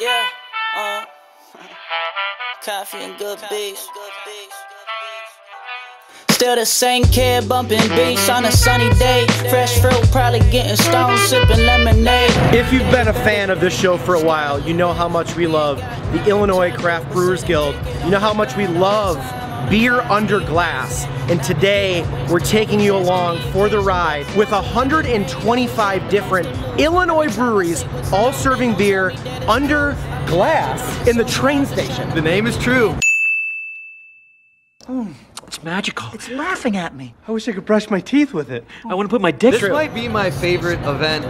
Yeah, uh, coffee and good beats. Still the same kid bumping beats on a sunny day. Fresh fruit, probably getting stoned, sipping lemonade. If you've been a fan of this show for a while, you know how much we love the Illinois Craft Brewers Guild. You know how much we love beer under glass. And today, we're taking you along for the ride with 125 different Illinois breweries, all serving beer under glass in the train station. The name is true. Hmm, it's magical. It's laughing at me. I wish I could brush my teeth with it. I want to put my dick This through. might be my favorite event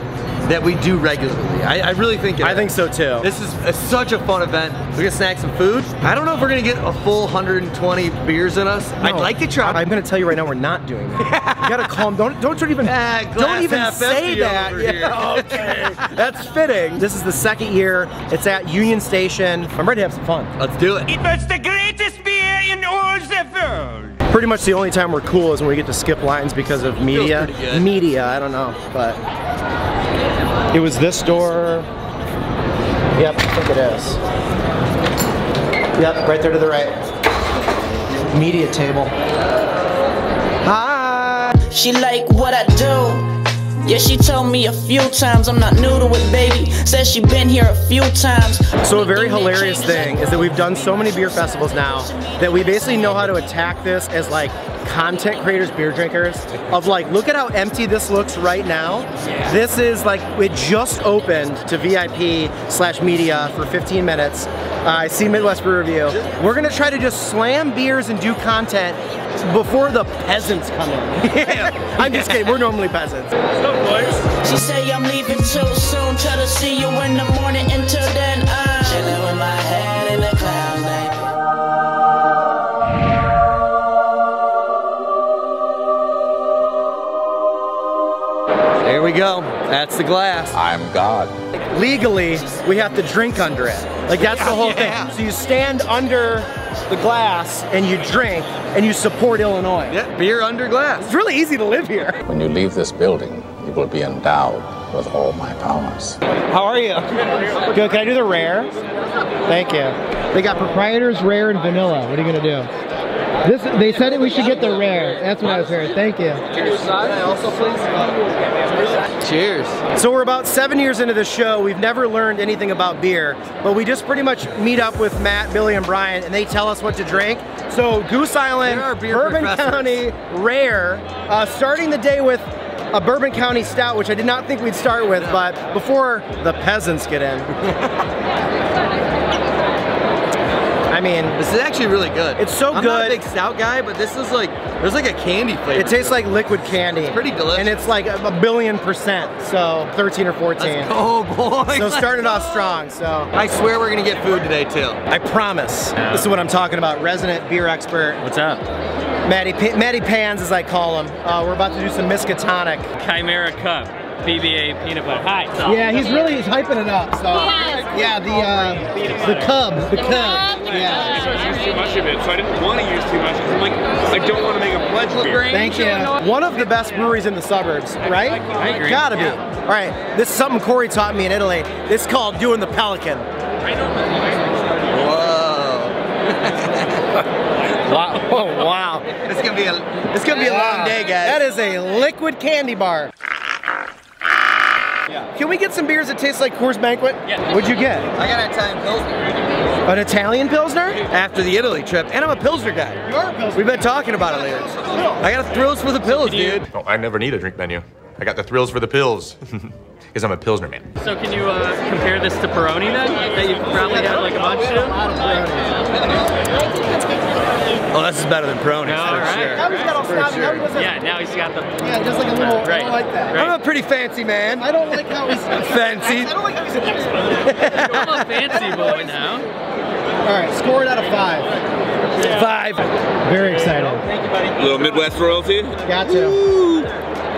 that we do regularly. I, I really think it I is. think so too. This is a, such a fun event. We're gonna snack some food. I don't know if we're gonna get a full 120 beers in us. I'd like to try. I'm gonna tell you right now, we're not doing that. you gotta calm. Don't don't even Ah, don't even say that. Yeah, okay, that's fitting. This is the second year. It's at Union Station. I'm ready to have some fun. Let's do it. It was the greatest beer in all the world. Pretty much the only time we're cool is when we get to skip lines because of media. Media, I don't know, but it was this door. Yep, I think it is. Yep, right there to the right. Media table. Hi. She like what I do. Yeah, she told me a few times I'm not new to it, baby. Says she been here a few times. So a very hilarious thing is that we've done so many beer festivals now that we basically know how to attack this as like content creators, beer drinkers, of like, look at how empty this looks right now. This is like, it just opened to VIP slash media for 15 minutes. Uh, I see Midwest Brew Review. We're gonna try to just slam beers and do content before the peasants come in. I'm just kidding, we're normally peasants. She say I'm leaving too soon. Try to see you in the morning. Until then, I'm chilling with my go. That's the glass. I'm God. legally we have to drink under it. Like that's the whole Yeah. thing. So you stand under the glass and you drink and you support Illinois. Yeah, beer under glass. It's really easy to live here. When you leave this building, you will be endowed with all my powers. How are you? Good. Can I do the rare? Thank you. They got proprietors, rare, and vanilla. What are you gonna do? This, they said that we should get the rare. That's what I was hearing. Thank you. Cheers. So we're about seven years into the show. We've never learned anything about beer, but we just pretty much meet up with Matt, Billy, and Brian, and they tell us what to drink. So Goose Island, They're our beer Bourbon. County Rare, uh, starting the day with a Bourbon County Stout, which I did not think we'd start with, but before the peasants get in. I mean, This is actually really good. It's so I'm not a big stout guy, but this is like there's like a candy flavor. it tastes like liquid candy. pretty delicious. And it's like a, a billion percent, so 13 or 14. Oh boy. So starting off strong, so. I swear we're gonna get food today too. I promise. This is what I'm talking about. Resident beer expert, What's up? Matty, Pa- Matty Pans, as I call him. Uh, we're about to do some Miskatonic. Chimera Cup, BBA peanut butter. Hi. Yeah, he's really he's hyping it up. So yeah, the uh, the cub, the cub. Yeah. I used too much of it, so I didn't want to use too much. 'cause I'm like, I don't want to make a pledge beer. Thank you. One of the best breweries in the suburbs, right? I agree. Gotta be. All right, this is something Corey taught me in Italy. This is called doing the pelican. Whoa. Wow. Oh, wow. It's gonna be a it's gonna be a long day, guys. That is a liquid candy bar. Can we get some beers that taste like Coors Banquet? Yeah. What'd you get? I got an Italian pilsner An Italian Pilsner? after the Italy trip, and I'm a pilsner guy. You are a Pilsner. We've been talking about it lately. I got a thrills for the pills, dude. Oh, I never need a drink menu. I got the thrills for the pills. Because I'm a Pilsner man. So can you uh, compare this to Peroni then? That you've probably had like a bunch of? Oh, this is better than Peroni. All for right. sure. Now he's got all For snotty. Now he sure. doesn't- Yeah, now he's got the. Yeah, just like a little. I Right. don't like that. Right. I'm a pretty fancy man. I don't like how he's Fancy. I don't like how he's an expert. I'm a fancy boy now. All right, score it out of five. Five. Very excited. Little Midwest royalty. Got to.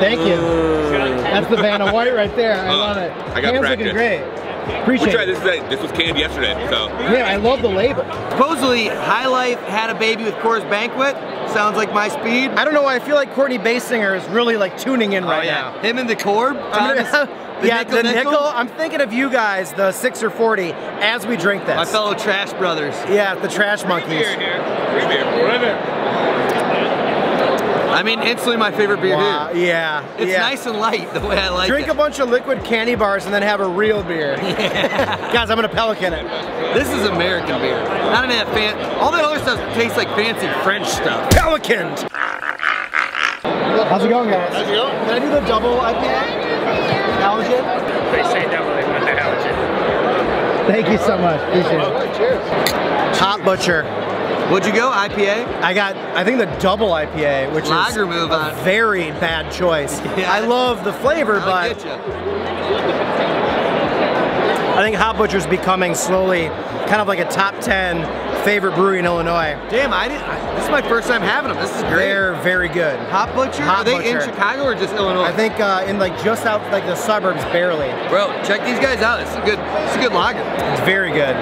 Thank you. Uh, That's the Vanna White right there. I Oh, love it. I got Hands practice. looking great. We Appreciate tried it. this today. This was canned yesterday, so Yeah, I love the label. Supposedly, High Life had a baby with Coors Banquet, sounds like my speed. I don't know why I feel like Courtney Basinger is really like tuning in right oh, now. Oh, Him and the Corb. I'm Thomas, the yeah, nickel, the nickel. I'm thinking of you guys, the six or forty, as we drink this. My fellow trash brothers. Yeah, the trash monkeys. Beer here. Free beer. Whatever. I mean, instantly my favorite beer Wow, here. yeah, It's yeah. nice and light the way I like Drink it. Drink a bunch of liquid candy bars and then have a real beer. Guys, I'm gonna pelican it. This is American beer. Not even that fan. All that other stuff tastes like fancy French stuff. Pelican. How's it going, guys? How's it going? Can I do the double IPA? Allergen? They say double, they want the allergen. Thank you so much. Appreciate it. Cheers. Hop Butcher. Would you go IPA? I got, I think the double IPA, which Lager is move a on. very bad choice. Yeah. I love the flavor, I'll but. I think Hop Butcher's becoming slowly kind of like a top 10 favorite brewery in Illinois. Damn, I didn't. I, this is my first time having them. This is great. They're very good. Hop Butcher? Hot Are they in Chicago or just Illinois? I think uh, in like just out like the suburbs, barely. Bro, check these guys out. It's a good, it's a good lager. It's very good.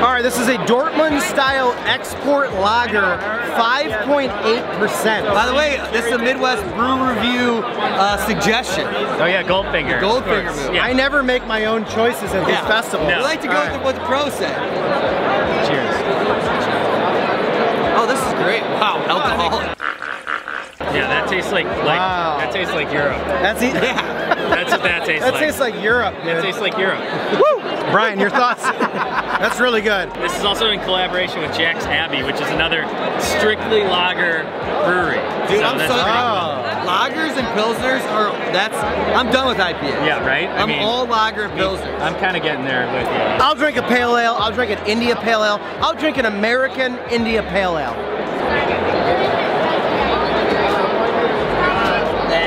All right, this is a Dortmund style export lager, 5.8%. By the way, this is a Midwest Brew Review uh, suggestion. Oh yeah, Goldfinger. Goldfinger move. Yeah. I never make my own choices at this Yeah. festival. We like to go All with what the pros say. Cheers. Oh, this is great. Wow, alcoholic. Yeah, that tastes like like Wow. that tastes like Europe. That's e- That's what that tastes that like. tastes like Europe, that tastes like Europe. Woo! Brian, your thoughts? That's really good. This is also in collaboration with Jack's Abbey, which is another strictly lager brewery. Dude, so I'm that's so pretty Oh. Lagers and pilsners are, that's, I'm done with IPA. Yeah, right? I I'm mean, all lager and pilsners. I'm kind of getting there with you. I'll drink a pale ale. I'll drink an India pale ale. I'll drink an American India pale ale.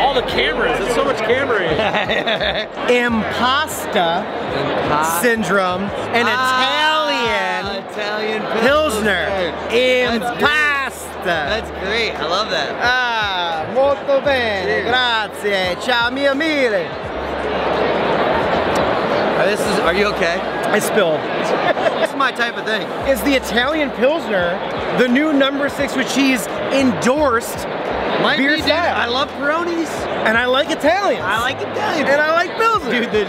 All the cameras. There's so much camera in. Impasta Hot- syndrome, an Ah, Italian Italian Pilsner. That's. Impasta. That's great. I love that. Ah, molto bene, Cheers. grazie, ciao mia mille. This is. Are you okay? I spilled. This is my type of thing. Is the Italian Pilsner the new number six, which he's endorsed, Might Beer be, dude. I love Peronis. and I like Italians. I like Italian. and I like Pilsner. Dude, the,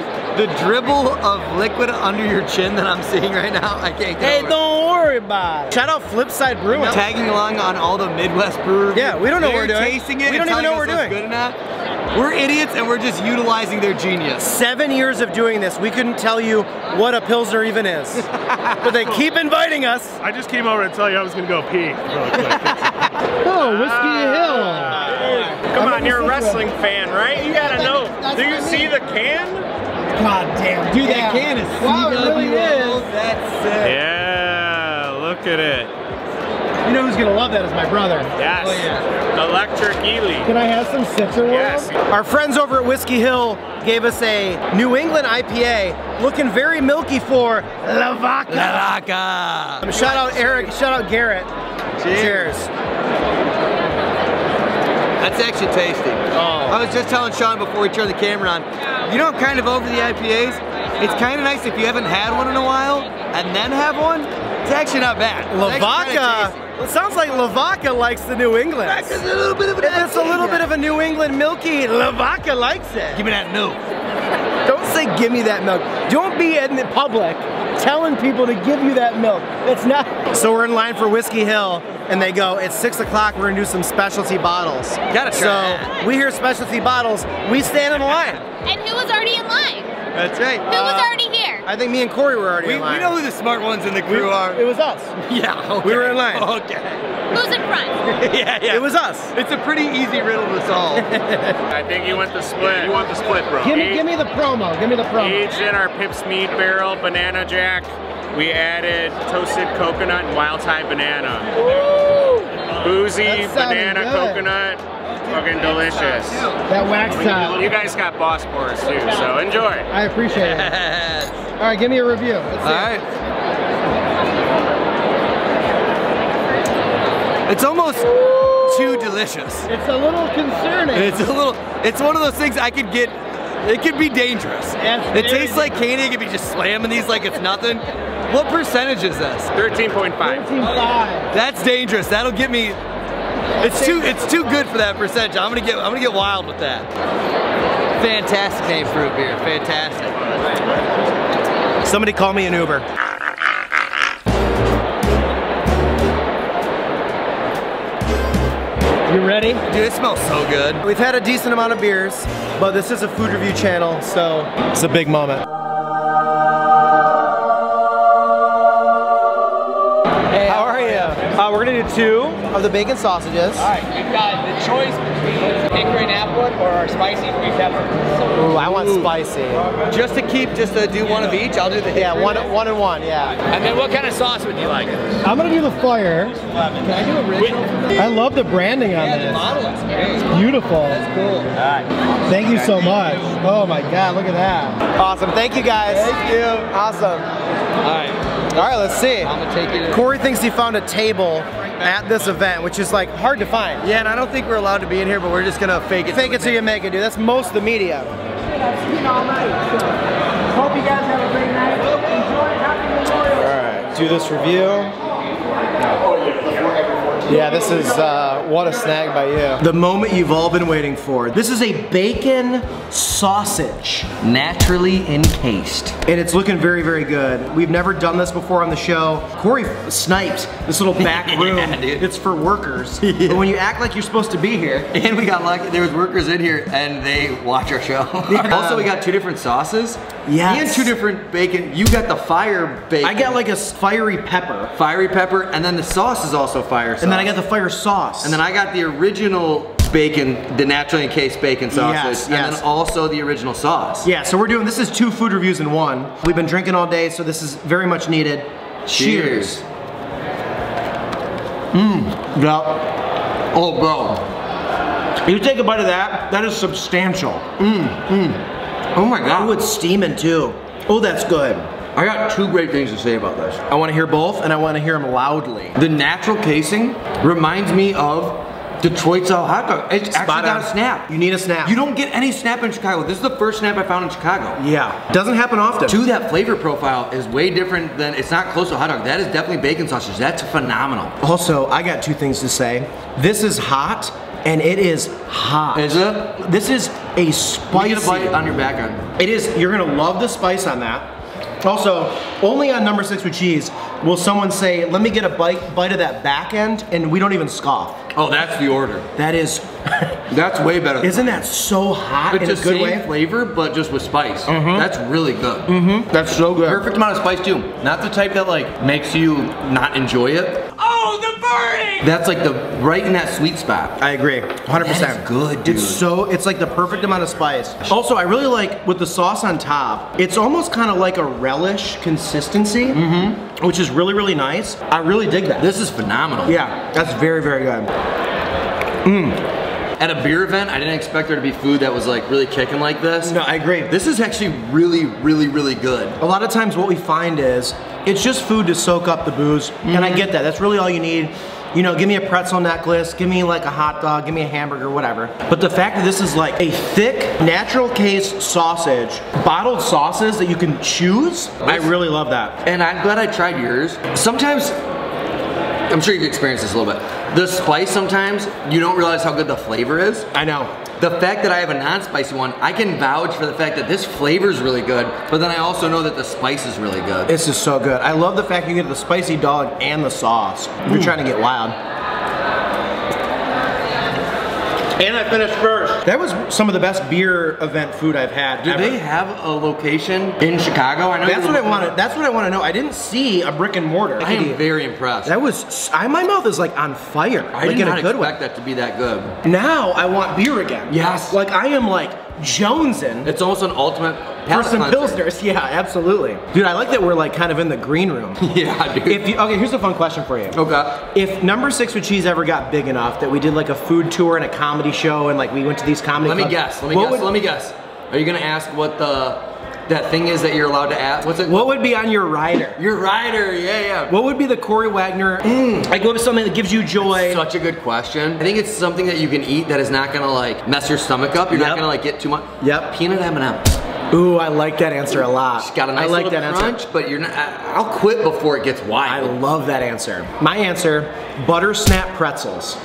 the dribble of liquid under your chin that I'm seeing right now, I can't get Hey, over. don't worry about it. Shout out Flipside Brewing. Tagging along on all the Midwest brewery. Yeah, we don't know what They're we're doing. tasting it. We don't even know what we're doing. Good enough. We're idiots and we're just utilizing their genius. Seven years of doing this, we couldn't tell you what a Pilsner even is. but they keep inviting us. I just came over to tell you I was gonna go pee really quick. Oh, Whiskey ah. Hill. Come on, you're a wrestling fan, right? You gotta know. Do you see the can? God damn. Dude, that can is Wow, it really is. That's sick. Yeah, look at it. You know who's gonna love that is my brother. Yes. Electric Ely. Can I have some Citra Yes. Our friends over at Whiskey Hill gave us a New England IPA looking very milky for La Vaca. Lalaca. Um, Shout out Eric, shout out Garrett. Cheers. That's actually tasty. Oh. I was just telling Sean before we turned the camera on, you know I'm kind of over the IPAs? It's kind of nice if you haven't had one in a while and then have one. It's actually not bad. It's actually kinda Lavaca. It sounds like Lavaca likes the New England. tasty. It's a little bit of an It's a little bit of a New England milky. Lavaca likes it. Give me that milk. Don't say give me that milk. Don't be in the public telling people to give you that milk. It's not. So we're in line for Whiskey Hill and they go, it's six o'clock, we're gonna do some specialty bottles. Gotta try So that. we hear specialty bottles, we stand in line. And who was already in line? That's right. Who was uh, already here? I think me and Corey were already we, in we know who the smart ones in the crew are. It was us. yeah, okay. We were in line. Okay. Who's in front? yeah, yeah. It was us. It's a pretty easy riddle to solve. I think you want the split. You want the split, bro. Give me, give me the promo. Give me the promo. Aged in our Pips Mead barrel banana jack, we added toasted coconut and wild Thai banana. Boozy banana good. coconut, fucking delicious. That wax top. Uh, you guys got boss pores too, so enjoy. I appreciate it. All right, give me a review. Let's see. All right. It's almost too delicious. It's a little concerning. It's a little. It's one of those things I could get. It could be dangerous. Yes, it very tastes like candy. It could be just slamming these like it's nothing. What percentage is this? 13.5. 13.5. That's dangerous. That'll get me. It's too it's too good for that percentage. I'm gonna get I'm gonna get wild with that. Fantastic name for a beer. Fantastic. Somebody call me an Uber. You ready? Dude, it smells so good. We've had a decent amount of beers, but this is a food review channel, so it's a big moment. Hey, How are you? Uh, we're gonna do two of the bacon sausages. All right, we've got the choice between hickory and applewood or our spicy green pepper. Ooh, I want spicy. Just to keep, just to do one of each, I'll do the Yeah, one, one and one, yeah. And then what kind of sauce would you like? I'm gonna do the fire. Can I do original? I love the branding on Yeah, the this. model is great. Beautiful. That's cool. All right. Thank you so much. Oh my God, look at that. Awesome, thank you guys. Thank you. Awesome. All right. All right, let's see. I'm gonna take you to. Corey thinks he found a table at this event, which is like hard to find. Yeah, and I don't think we're allowed to be in here, but we're just gonna fake it. Fake it till you make it, dude. That's most of the media. Hope you guys have a great night. Enjoy. Happy Memorial. All right, do this review. Yeah, this is uh, what a snag by you. The moment you've all been waiting for. This is a bacon sausage. Naturally encased. And it's looking very, very good. We've never done this before on the show. Corey sniped this little back room. Yeah, dude. It's for workers. But when you act like you're supposed to be here, And we got lucky. There was workers in here, and they watch our show. also, we got two different sauces. Yes. And two different bacon. You got the fire bacon. I got like a fiery pepper. fiery pepper, and then the sauce is also fire sauce. And I got the fire sauce. And then I got the original bacon, the naturally encased bacon sausage, Yes, and yes. then also the original sauce. Yeah, so we're doing, this is two food reviews in one. We've been drinking all day, so this is very much needed. Cheers. Mmm, yeah. Oh, bro. You take a bite of that, that is substantial. Mmm. mmm. Oh my god. It's steaming too. Oh, that's good. I got two great things to say about this. I wanna hear both, and I wanna hear them loudly. The natural casing reminds me of Detroit style hot dog. It's actually Spot got on. a snap. You need a snap. You don't get any snap in Chicago. This is the first snap I found in Chicago. Yeah, doesn't happen often. Two, that flavor profile is way different than, it's not close to a hot dog. That is definitely bacon sausage. That's phenomenal. Also, I got two things to say. This is hot, and it is hot. Is it? This is a You spicy. get a bite on your back end. It is, you're gonna love the spice on that. Also, only on number six with cheese will someone say, let me get a bite, bite of that back end, and we don't even scoff. Oh, that's the order. That is, That's way better. isn't that so hot It's in a good same way? Flavor, but just with spice. Mm-hmm. That's really good. Mm-hmm. That's so good. Perfect amount of spice too. Not the type that like makes you not enjoy it. Oh, the burning! That's like the right in that sweet spot. I agree, 100%. That is good, dude. It's so, it's like the perfect amount of spice. Also, I really like with the sauce on top, it's almost kind of like a relish consistency, Mm-hmm. which is really, really nice. I really dig that. This is phenomenal. yeah, that's very, very good. Mmm. At a beer event, I didn't expect there to be food that was like really kicking like this. No, I agree. This is actually really, really, really good. A lot of times what we find is it's just food to soak up the booze. And Mm-hmm. I get that. That's really all you need. You know, give me a pretzel necklace, give me like a hot dog, give me a hamburger, whatever. But the fact that this is like a thick, natural case sausage, bottled sauces that you can choose, I really love that. And I'm glad I tried yours. Sometimes, I'm sure you've experienced this a little bit. The spice sometimes, you don't realize how good the flavor is. I know. The fact that I have a non-spicy one, I can vouch for the fact that this flavor is really good, but then I also know that the spice is really good. This is so good. I love the fact you get the spicy dog and the sauce. If you're mm. trying to get wild. And I finished first. That was some of the best beer event food I've had. Do ever. they have a location in Chicago? I know That's what I looking- want to. That's what I want to know. I didn't see a brick and mortar. I am very impressed. That was. I, my mouth is like on fire. I like did in not a good expect way. that to be that good. Now I want beer again. Yes. Like I am like jonesing It's almost an ultimate for some cleanser. pilsners. Yeah, absolutely. Dude, I like that we're like kind of in the green room. Yeah, dude. If you, okay, here's a fun question for you. okay. If number six with cheese ever got big enough that we did like a food tour and a comedy show and like we went to these comedy Let me guess. Let me guess. Would, Let me guess. Are you gonna ask what the that thing is that you're allowed to ask? What's it? What would be on your rider? Your rider. Yeah, yeah. What would be the Corey Wagner? Mm, I go to something that gives you joy. Such a good question. I think it's something that you can eat that is not gonna like mess your stomach up. You're Yep. not gonna like get too much. Yep. Peanut M&Ms. Ooh, I like that answer a lot. It's got a nice I like little that crunch, answer. but you're not. I'll quit before it gets wild. I love that answer. My answer, butter snap pretzels.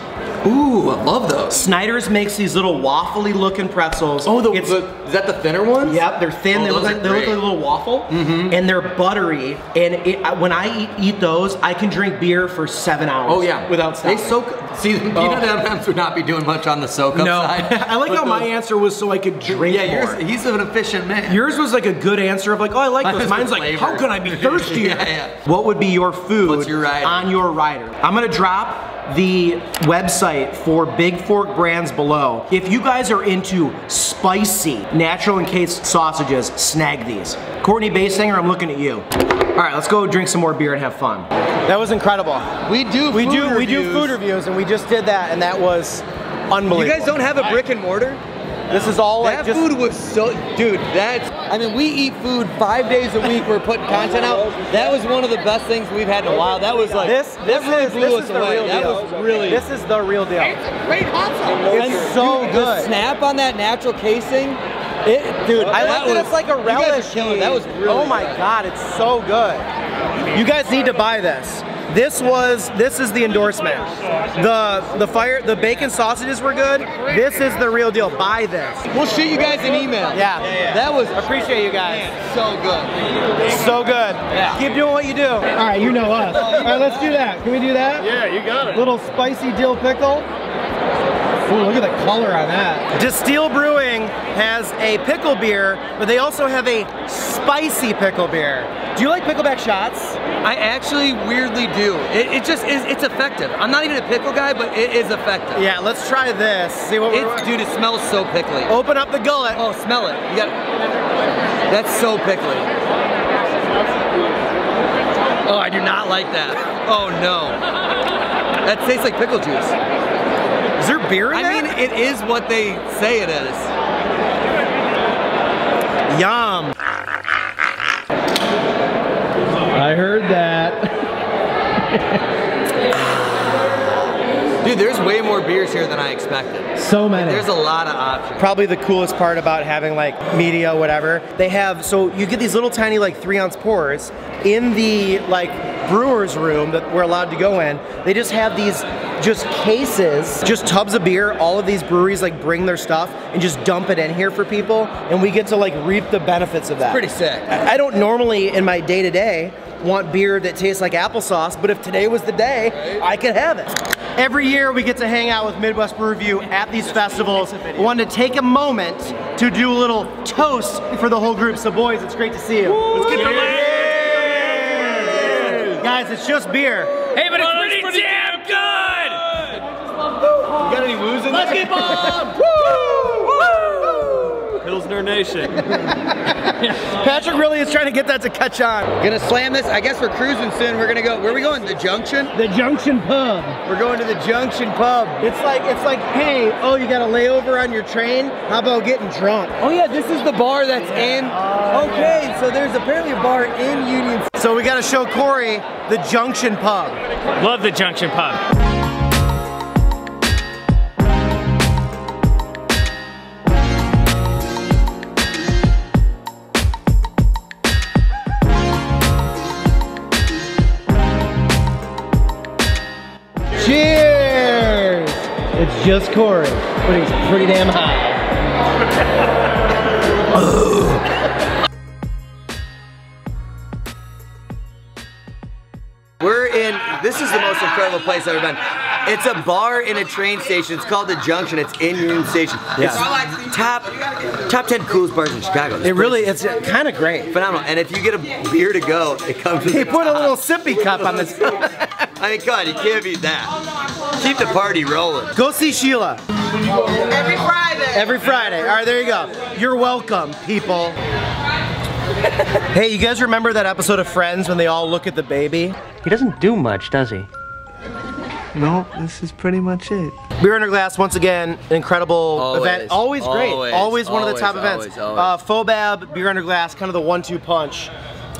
Ooh, I love those. Snyder's makes these little waffly looking pretzels. Oh, the, It's- the is that the thinner ones? Yep, they're thin. Oh, they look like they look like a little waffle, mm-hmm. and they're buttery. And it, when I eat, eat those, I can drink beer for seven hours. Oh yeah, without They soak. See, the peanut M&Ms would not be doing much on the soak up no, side. I like how my answer was so I could drink Yeah, more. yours. He's an efficient man. Yours was like a good answer of like, oh, I like those. Mine's like, flavor. how can I be thirsty? Yeah, yeah. What would be your food your on your rider? I'm gonna drop the website for Big Fork Brands below. If you guys are into spicy, natural encased sausages, snag these. Courtney Basinger, I'm looking at you. All right, let's go drink some more beer and have fun. That was incredible. We do. We food do we do food reviews and we just did that and that was unbelievable. You guys don't have a brick and mortar? This is all like That just food was so, dude. That's. I mean, we eat food five days a week. We're putting content out. That was one of the best things we've had in a while. That was like this. That This really is blew this us is the away. real that deal. was really. This is the real deal. great hot sauce. It's so good. The snap on that natural casing, it, dude. I that like that was, it's like a You guys relish. are That was really. Oh my god, it's so good. You guys need to buy this. This was this is the endorsement. The the fire the bacon sausages were good. This is the real deal. Buy this. We'll shoot you guys an email. Yeah. That was Appreciate you guys. so good. So good. Yeah. Keep doing what you do. All right, you know us. All right, let's do that. Can we do that? Yeah, you got it. Little spicy dill pickle. Ooh, look at the color on that. Distill Brewing has a pickle beer, but they also have a spicy pickle beer. Do you like pickleback shots? I actually weirdly do. It, it just is. It's effective. I'm not even a pickle guy, but it is effective. Yeah, let's try this. See what It's, we're dude, it smells so pickly. Open up the gullet. Oh, smell it. You got. That's so pickly. Oh, I do not like that. Oh no. That tastes like pickle juice. Is there beer in I that? mean, it is what they say it is. Yum. I heard that. Dude, there's way more beers here than I expected. So many. There's a lot of options. Probably the coolest part about having like media, whatever. They have so you get these little tiny like three ounce pours in the like brewer's room that we're allowed to go in. They just have these just cases, just tubs of beer. All of these breweries like bring their stuff and just dump it in here for people, and we get to like reap the benefits of that. Pretty sick. I I don't normally in my day to day want beer that tastes like applesauce, but if today was the day, I could have it. Every year we get to hang out with Midwest Brew Review at these festivals. We wanted to take a moment to do a little toast for the whole group. So boys, it's great to see you. Let's get the Guys, it's just beer. Hey, but it's pretty, damn got any woos in Let's there? get bombed! Pilsner Nation. Patrick really is trying to get that to catch on. Gonna slam this. I guess we're cruising soon. We're gonna go. Where are we going? The Junction? The Junction Pub. We're going to the Junction Pub. It's like it's like, hey, oh, you got a layover on your train? How about getting drunk? Oh yeah, this is the bar that's in. Uh, okay, so there's apparently a bar in Union. So we got to show Corey the Junction Pub. Love the Junction Pub. Just Corey, but he's pretty damn high. We're in. This is the most incredible place I've ever been. It's a bar in a train station. It's called the Junction. It's in Union Station. It's top top ten coolest bars in Chicago. This It really, it's kind of great. phenomenal. And if you get a beer to go, it comes. He with put a little sippy cup on this. I mean, God, you can't beat that. Keep the party rolling. Go see Sheila. Every Friday. Every Friday. All right, there you go. You're welcome, people. hey, you guys remember that episode of Friends when they all look at the baby? He doesn't do much, does he? No, this is pretty much it. Beer Under Glass, once again, an incredible Always. event. Always great. Always. Always, one of the top Always, events. always, Uh, Fobab, Beer Under Glass, kind of the one-two punch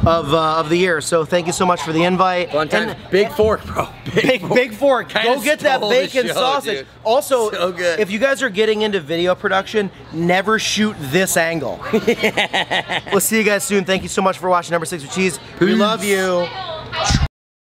of uh, of the year. So thank you so much for the invite. And Big fork, bro. Big big fork. Kinda Go get that bacon show, sausage. dude. Also, So if you guys are getting into video production, never shoot this angle. we'll see you guys soon. Thank you so much for watching Number Six with Cheese. We love you.